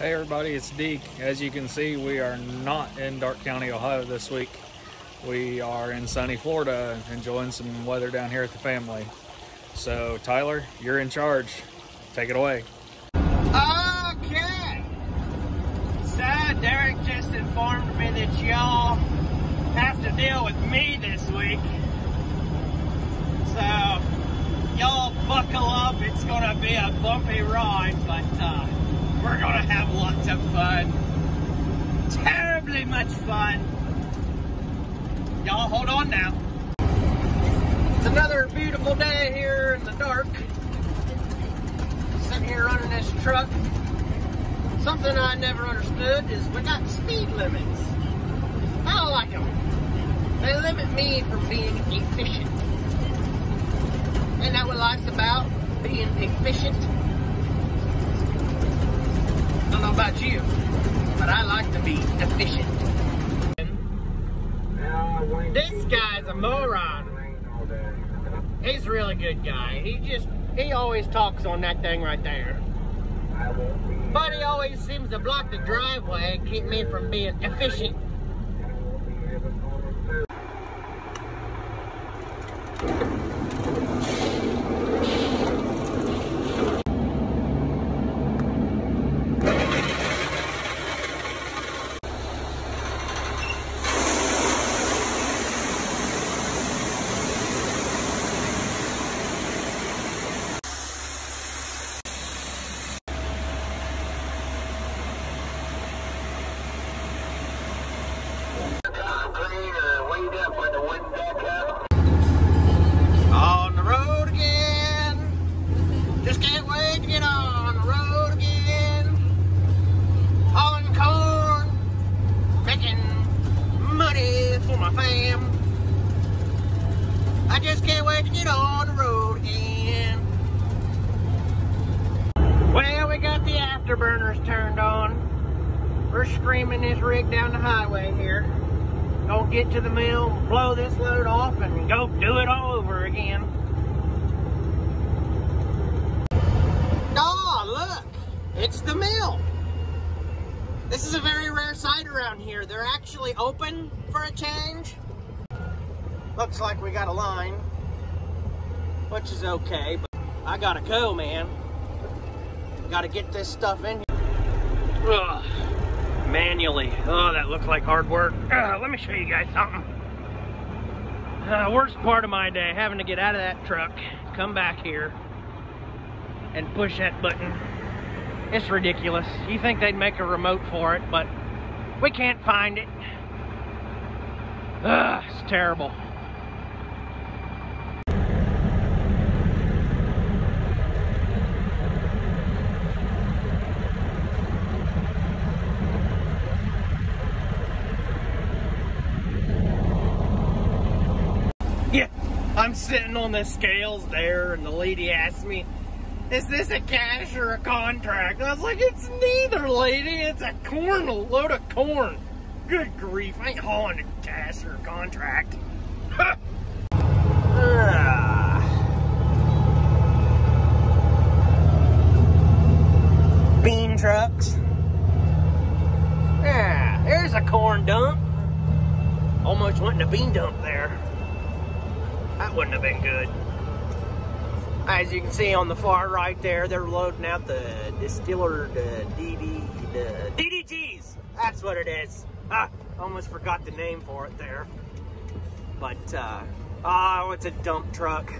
Hey everybody, it's Deke. As you can see, we are not in Darke County, Ohio this week. We are in sunny Florida, enjoying some weather down here at the family. So Tyler, you're in charge. Take it away. Okay. So Derek just informed me that y'all have to deal with me this week. So y'all buckle up. It's gonna be a bumpy ride, but uh, we're gonna have lots of fun. Terribly much fun. Y'all hold on now. It's another beautiful day here in the dark. Sitting here running this truck. Something I never understood is we got speed limits. I don't like them. They limit me from being efficient. Ain't that what life's about? Being efficient? I don't know about you, but I like to be efficient. This guy's a moron. He's a really good guy. He just, he always talks on that thing right there. But he always seems to block the driveway and keep me from being efficient. On the road again. Just can't wait to get on the road again. Hauling corn, making money for my fam. I just can't wait to get on the road again. Well, we got the afterburners turned on. We're screaming this rig down the highway here. Gonna get to the mill, blow this load off, and go do it all over again. Look! It's the mill! This is a very rare sight around here. They're actually open for a change. Looks like we got a line, which is okay, but I gotta go, man. Gotta get this stuff in here. Ugh manually. Oh, that looks like hard work. Uh, let me show you guys something. Uh, worst part of my day, having to get out of that truck, come back here, and push that button. It's ridiculous. You think they'd make a remote for it, but we can't find it. Ugh, it's terrible. Sitting on the scales there, and the lady asked me, is this a cash or a contract? I was like, it's neither, lady. It's a corn, a load of corn. Good grief, I ain't hauling a cash or a contract. Bean trucks. Yeah, there's a corn dump. Almost went in a bean dump there. That wouldn't have been good. As you can see on the far right there, they're loading out the distiller, the DD, the DDGs. That's what it is. Ah, almost forgot the name for it there. But, uh, oh, it's a dump truck.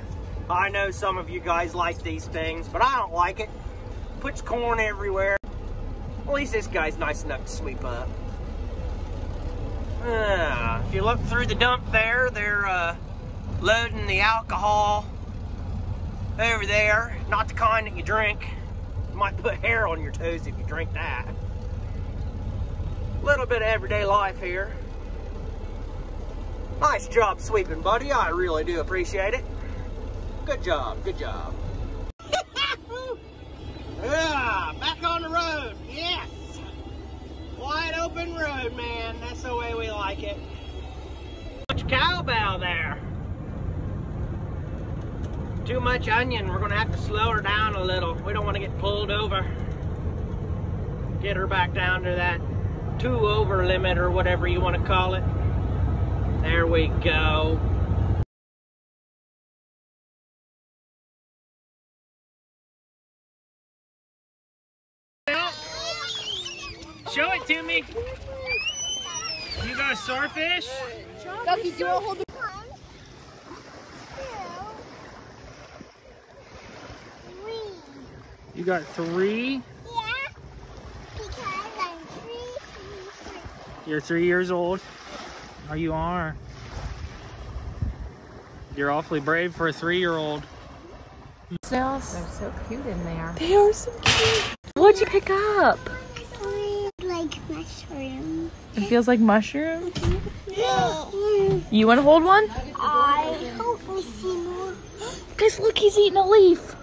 I know some of you guys like these things, but I don't like it. Puts corn everywhere. At least this guy's nice enough to sweep up. Uh, if you look through the dump there, they're, uh, loading the alcohol over there. Not the kind that you drink. You might put hair on your toes if you drink that. A little bit of everyday life here. Nice job sweeping, buddy. I really do appreciate it. Good job, good job. yeah, back on the road. Yes. Wide open road, man. That's the way we like it. Much cowbell there too much onion. We're gonna have to slow her down a little. We don't want to get pulled over. Get her back down to that two over limit or whatever you want to call it. There we go. Show it to me. You got a starfish? Ducky, do you want to hold the One, two, three. You got three? Yeah, because I'm three, three, three. You're three years old? Oh, you are. You're awfully brave for a three-year-old. snails? They're so cute in there. They are so cute. What'd you pick up? Like mushrooms. It feels like mushrooms. Yeah. You want to hold one? I hope we see more. Guys, look, he's eating a leaf.